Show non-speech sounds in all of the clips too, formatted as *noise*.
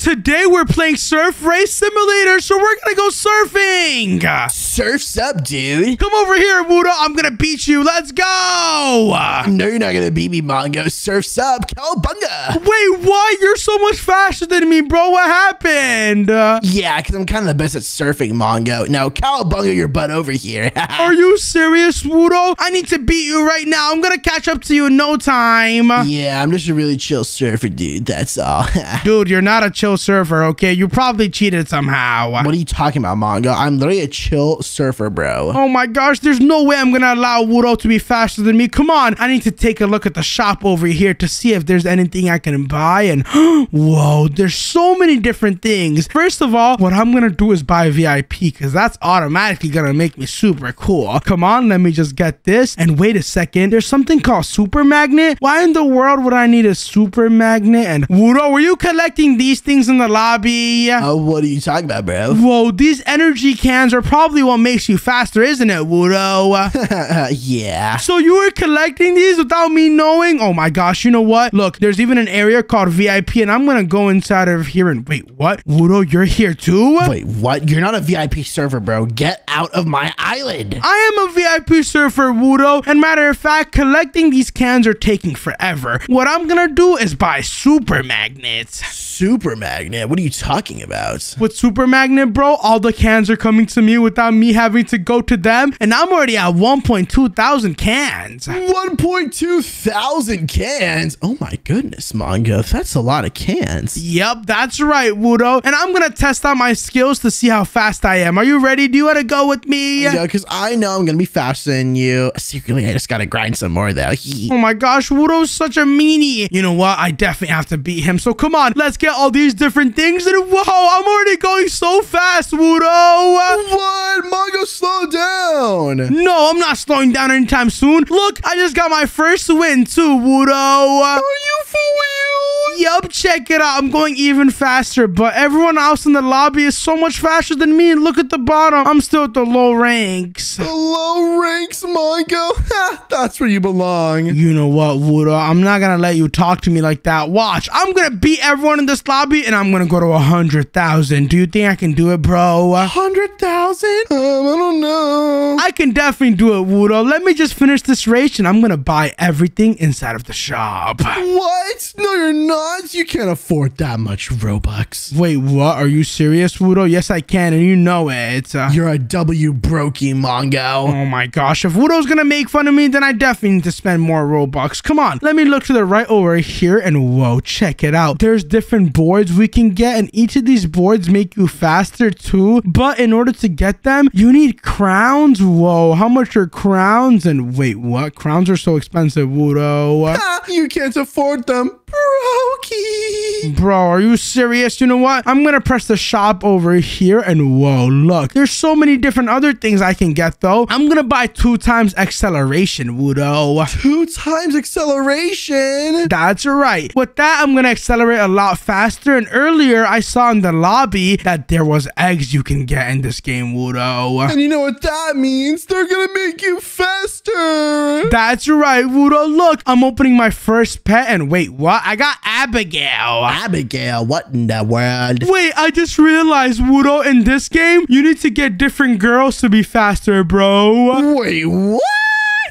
Today we're playing Surf Race Simulator, so we're gonna go surfing. Surf's up, dude. Come over here, Wudo. I'm gonna beat you. Let's go. No, you're not gonna beat me, Mongo. Surf's up, cowabunga. Wait, what? You're so much faster than me, bro. What happened? Yeah, because I'm kind of the best at surfing, Mongo. Now, cowabunga your butt over here. *laughs* are you serious, Wudo? I need to beat you right now. I'm gonna catch up to you in no time. yeah, I'm just a really chill surfer, dude. That's all. *laughs* Dude, you're not a chill surfer, okay? You probably cheated somehow. what are you talking about, Mongo? I'm literally a chill surfer, bro. Oh my gosh, there's no way I'm gonna allow Wudo to be faster than me. Come on, I need to take a look at the shop over here to see if there's anything I can buy. And *gasps* whoa, there's so many different things. First of all, what I'm gonna do is buy VIP because that's automatically gonna make me super cool. Come on, let me just get this. And wait a second, there's something called Super Magnet. Why in the world would I need a Super Magnet? And Wudo, were you collecting these things in the lobby? Uh, what are you talking about, bro? *laughs* Whoa, these energy cans are probably what makes you faster, isn't it, Wudo? *laughs* yeah. so you were collecting these without me knowing? Oh my gosh, you know what? Look, there's even an area called VIP, and I'm gonna go inside of here and wait, what? Wudo, you're here too? Wait, what? You're not a VIP server, bro. Get out of my island. I am a VIP surfer, Wudo, and matter of fact, collecting these cans are taking forever. What I'm gonna do is buy super magnets. Super magnet. What are you talking about? With Super Magnet, bro, all the cans are coming to me without me having to go to them, and I'm already at 1.2 thousand cans. 1.2 thousand cans. Oh my goodness, Mongo. That's a lot of cans. Yep, that's right, Wudo. And I'm gonna test out my skills to see how fast I am. Are you ready? Do you wanna go with me? Yeah, because I know I'm gonna be faster than you. Secretly, I just gotta grind some more though. Oh my gosh, Wudo's such a meanie. You know what? I definitely have to beat him. So come on, let's get all these different things. And whoa, I'm already going so fast, Wudo. what? Mongo, slow down. No, I'm not slowing down anytime soon. Look, I just got my first win too, Wudo. Are you? Yup, check it out. I'm going even faster, but everyone else in the lobby is so much faster than me. And look at the bottom. I'm still at the low ranks. The low ranks, Mongo. *laughs* That's where you belong. You know what, Wudo? I'm not gonna let you talk to me like that. Watch, I'm gonna beat everyone in this lobby and I'm gonna go to a hundred thousand. Do you think I can do it, bro? Hundred thousand? Um, I don't know. I can definitely do it, Wudo. Let me just finish this race and I'm gonna buy everything inside of the shop. What? No, you're not. You can't afford that much Robux. Wait, what? Are you serious, Wudo? Yes, I can, and you know it. Uh, You're a W brokey, Mongo. Oh my gosh, if Wudo's gonna make fun of me, then I definitely need to spend more Robux. Come on, let me look to the right over here and whoa, check it out. There's different boards we can get, and each of these boards make you faster too. But in order to get them, you need crowns. Whoa, how much are crowns? And wait, what? Crowns are so expensive, Wudo. You can't afford them, brokey. Bro, are you serious? You know what? I'm gonna press the shop over here and whoa, look. There's so many different other things I can get though. I'm gonna buy two times acceleration, Wudo. Two times acceleration. That's right. With that, I'm gonna accelerate a lot faster. And earlier, I saw in the lobby that there was eggs you can get in this game, Wudo. And you know what that means? They're gonna make you faster. That's right, Wudo. Look, I'm opening my first pet, and wait, what? I got Abigail. Abigail, what in the world? Wait, I just realized, Wudo, in this game, you need to get different girls to be faster, bro. Wait, what?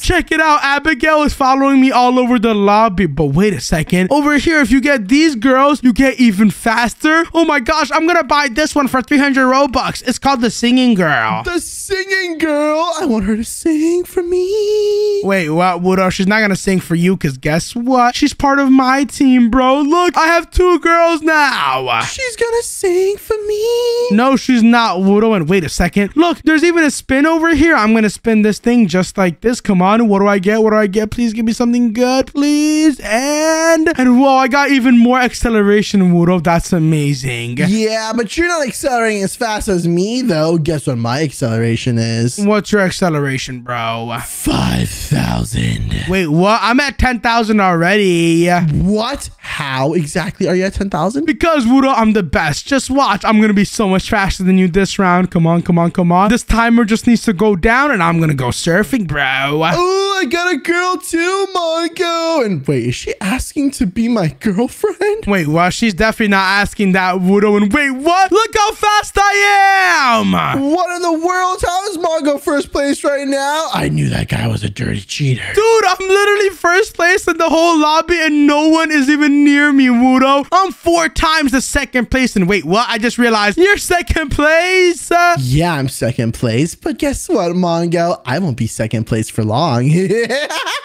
Check it out. Abigail is following me all over the lobby. But wait a second. Over here, if you get these girls, you get even faster. Oh my gosh, I'm gonna buy this one for 300 Robux. It's called the Singing Girl. The singing girl. I want her to sing for me. Wait, what, Wudo? She's not gonna sing for you, because guess what? She's part of my team, bro. Look, I have two girls now. She's gonna sing for me. No, she's not, Wudo. And wait a second. Look, there's even a spin over here. I'm gonna spin this thing just like this. Come on. What do I get? What do I get? Please give me something good, please. And and whoa, I got even more acceleration, Wudo. That's amazing. Yeah, but you're not accelerating as fast as me, though. Guess what my acceleration is? What's your acceleration, bro? 5,000. Wait, what? I'm at 10,000 already. What? How exactly are you at 10,000? Because Wudo, I'm the best. Just watch. I'm gonna be so much faster than you this round. Come on, come on, come on. This timer just needs to go down, and I'm gonna go surfing, bro. Oh, I got a girl too, Mongo. And wait, is she asking to be my girlfriend? Wait, well, she's definitely not asking that, Wudo. And wait, what? Look how fast I am! What in the world? How is Mongo first place right now? I knew that guy was a dirty cheater. Dude, I'm literally first place in the whole lobby and no one is even near me, Wudo. I'm four times the second place. And wait, what? I just realized you're second place. Uh, Yeah, I'm second place, but guess what, Mongo? I won't be second place for long. *laughs*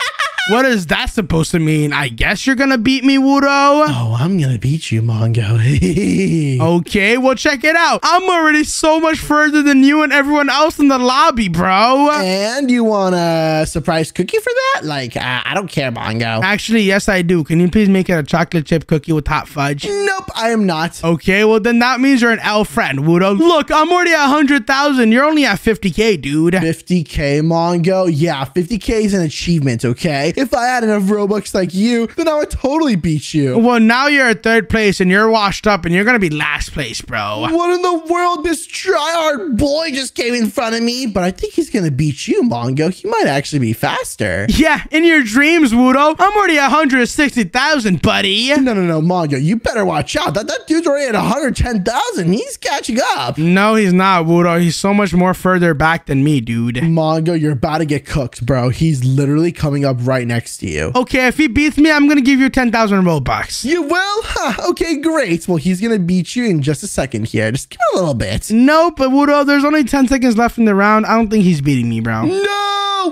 what is that supposed to mean? I guess you're gonna beat me, Wudo. oh, I'm gonna beat you, Mongo. *laughs* Okay, well, check it out. I'm already so much further than you and everyone else in the lobby, bro. and you want a surprise cookie for that? Like, uh, I don't care, Mongo. Actually, yes, I do. Can you please make it a chocolate chip cookie with hot fudge? Nope, I am not. Okay, well, then that means you're an L friend, Wudo. Look, I'm already at 100,000. You're only at 50K, dude. 50k Mongo. Yeah, 50k is an achievement, okay? If I had enough Robux like you, then I would totally beat you. Well, now you're at third place and you're washed up and you're gonna be last place, bro. What in the world? This tryhard boy just came in front of me, but I think he's gonna beat you, Mongo. He might actually be faster. Yeah, in your dreams, Wudo. I'm already at 160,000, buddy. No, no, no, Mongo. You better watch out. That, that dude's already at 110,000. He's catching up. No, he's not, Wudo. He's so much more further back than me, dude. Mongo, you're about to get cooked, bro. He's literally coming up right next to you. Okay, if he beats me, I'm gonna give you 10,000 Robux. You will? Huh, okay, great. Well, he's gonna beat you in just a second here. Just give it a little bit. Nope, but Wudo, there's only 10 seconds left in the round. I don't think he's beating me, bro. No,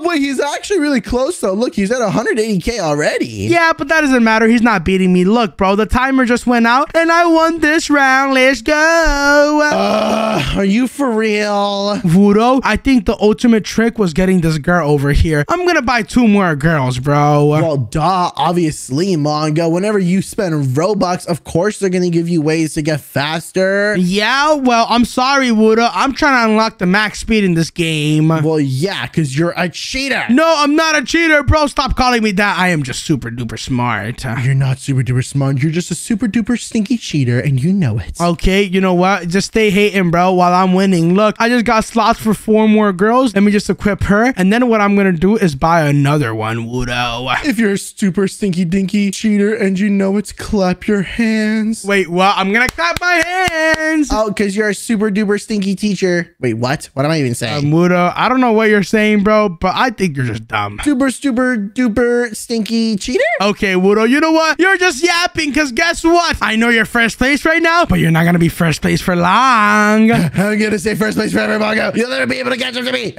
wait, he's actually really close though. Look, he's at 180k already. Yeah, but that doesn't matter. He's not beating me. Look, bro, the timer just went out and I won this round. Let's go. Uh, are you for real? Wudo, I think the ultimate trick was getting this girl over here. I'm gonna buy two more girls, bro. Well, duh, obviously, Mongo. Whenever you spend Robux, of course they're gonna give you ways to get faster. yeah, well, I'm sorry, Wudo. I'm trying to unlock the max speed in this game. Well, yeah, because you're a cheater. No, I'm not a cheater, bro. Stop calling me that. I am just super duper smart. You're not super duper smart. You're just a super duper stinky cheater, and you know it. Okay, you know what? Just stay hating, bro, while I'm winning. Look, I just got slots for four more girls. Let me just equip her. And then what I'm gonna do is buy another one, Wudo. If you're a super stinky dinky cheater and you know it, clap your hands. Wait, what? I'm gonna clap my hands. Oh, because you're a super duper stinky teacher. Wait, what? What am I even saying? Um, Wudo, I don't know what you're saying, bro, but I think you're just dumb. super, super duper stinky cheater? Okay, Wudo, you know what? You're just yapping, because guess what? I know you're first place right now, but you're not gonna be first place for long. *laughs* I'm gonna say first place forever, Mongo. You'll never be able to catch up to me. *laughs*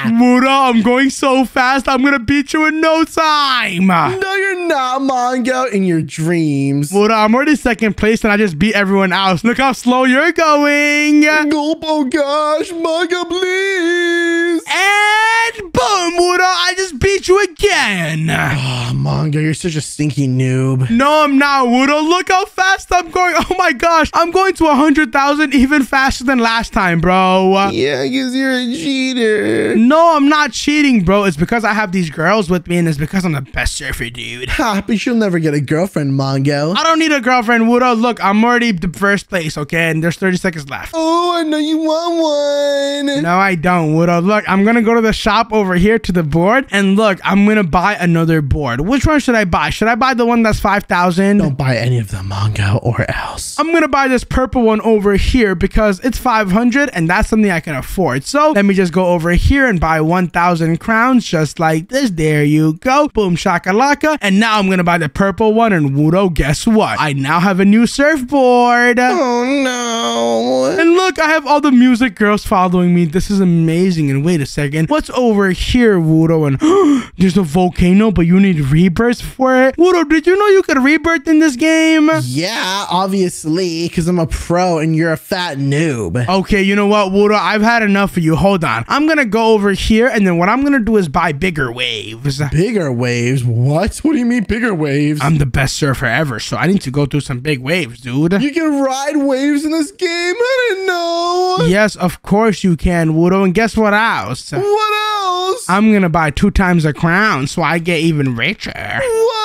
Wudo, I'm going so fast, I'm gonna beat you in no time. no, not, Mongo. In your dreams. Wudo, I'm already second place and I just beat everyone else. Look how slow you're going. Gulp, oh gosh, Mongo, please. And boom, Wudo, I just beat you again. Ah, oh, Mongo, you're such a stinky noob. No, I'm not, Wudo. Look how fast I'm going. Oh my gosh, I'm going to 100,000 even faster than last time, bro. Yeah, because you're a cheater. No, I'm not cheating, bro. It's because I have these girls with me and it's because I'm the best surfer, dude. But you'll never get a girlfriend, Mongo. I don't need a girlfriend, Wudo. Look, I'm already the first place, okay? And there's 30 seconds left. Oh, I know you want one. No, I don't, Wudo. Look, I'm gonna go to the shop over here to the board, and look, I'm gonna buy another board. Which one should I buy? Should I buy the one that's 5,000? Don't buy any of them, Mongo, or else. I'm gonna buy this purple one over here because it's 500 and that's something I can afford. So let me just go over here and buy 1,000 crowns just like this. There you go. Boom shakalaka. And now I'm gonna buy the purple one. And Wudo, guess what? I now have a new surfboard. Oh no. And look, I have all the music girls following me. This is amazing. And wait a second. What's over here, Wudo? And *gasps* there's a volcano, but you need rebirth for it. Wudo, did you know you could rebirth in this game? Yeah, obviously, because I'm a pro and you're a fat noob. Okay, you know what, Wudo? I've had enough of you. Hold on. I'm gonna go over here, and then what I'm gonna do is buy bigger waves. Bigger waves? What? What do you mean bigger waves? I'm the best surfer ever, so I need to go through some big waves, dude. you can ride waves in this game? I didn't know. Yes, of course you can, Wudo. And guess what else? What else? I'm gonna buy two times a crown, so I get even richer. what?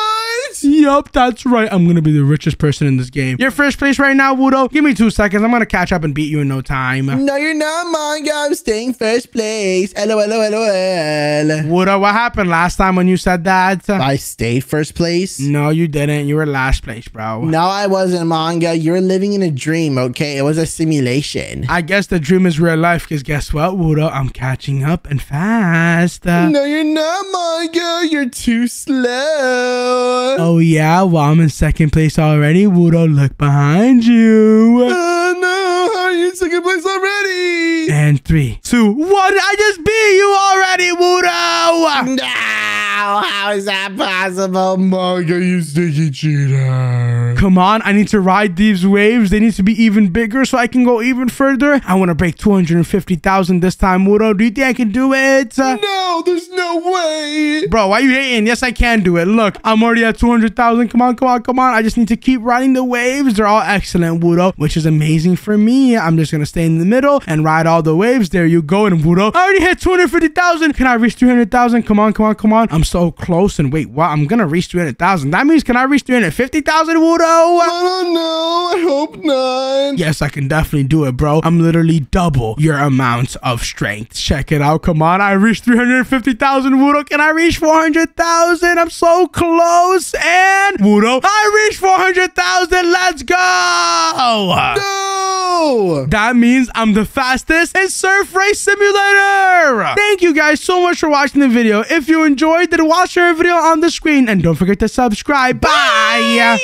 Yup, that's right. I'm gonna be the richest person in this game. You're first place right now, Wudo. Give me two seconds. I'm gonna catch up and beat you in no time. No, you're not, Manga. I'm staying first place. Hello, hello, hello, hello. Wudo, what happened last time when you said that? I stayed first place. No, you didn't. You were last place, bro. No, I wasn't, Manga. You're living in a dream, okay? It was a simulation. I guess the dream is real life, because guess what, Wudo? I'm catching up and fast. No, you're not, Manga. You're too slow. Oh, yeah? Well, I'm in second place already. Wudo, look behind you. Oh, no. How are you in second place already? And three, two, one. I just beat you already, Wudo. No, how is that possible? Manga, you sticky cheater. Come on, I need to ride these waves. They need to be even bigger so I can go even further. I want to break 250,000 this time, Wudo. Do you think I can do it? No, there's no way. Bro, why are you hating? Yes, I can do it. Look, I'm already at 200,000. Come on, come on, come on. I just need to keep riding the waves. They're all excellent, Wudo, which is amazing for me. I'm just going to stay in the middle and ride all the waves. There you go. And Wudo, I already hit 250,000. Can I reach 300,000? Come on, come on, come on. I'm so close. And wait, what? I'm going to reach 300,000. That means can I reach 350,000, Wudo? I don't know. I hope not. Yes, I can definitely do it, bro. I'm literally double your amount of strength. Check it out. Come on. I reached 350,000, Wudo. Can I reach 400,000? I'm so close. And Wudo, I reached 400,000. Let's go. No. That means I'm the fastest in Surf Race Simulator. Thank you guys so much for watching the video. If you enjoyed, then watch our video on the screen and don't forget to subscribe. Bye.